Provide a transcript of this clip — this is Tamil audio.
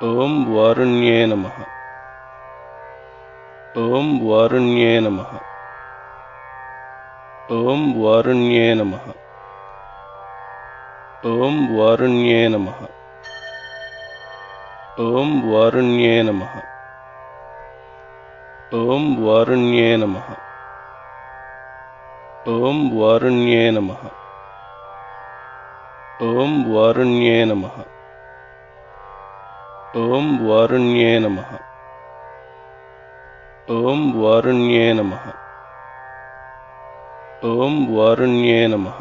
ஓம் வாருண்யே நம ஓம் வாருண்யே நம ஓம் வாருண்யே நம ஓம் வாருண்யே நம ஓம் வாருண்யே நம ஓம் வாருண்யே நம ஓம் வாருண்யே நம ஓம் வாருண்யே நம ॐ वारुण्ये नमः ॐ वारुण्ये नमः ॐ वारुण्ये नमः